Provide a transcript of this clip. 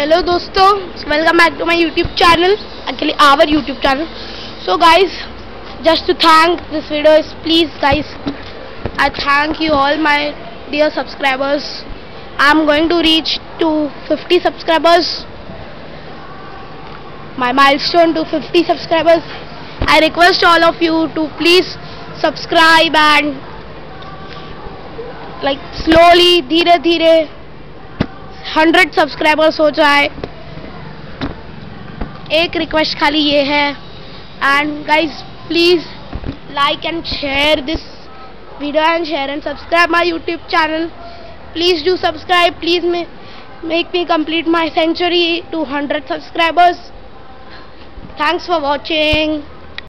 Hello दोस्तों. Welcome back to my YouTube channel actually our YouTube channel so guys just to thank this video is please guys I thank you all my dear subscribers I am going to reach to 50 subscribers my milestone to 50 subscribers I request all of you to please subscribe and like slowly धीरे धीरे hundred subscribers हो जाए। एक request खाली ये है। And guys please like and share this video and share and subscribe my YouTube channel please do subscribe please may make me complete my century to hundred subscribers thanks for watching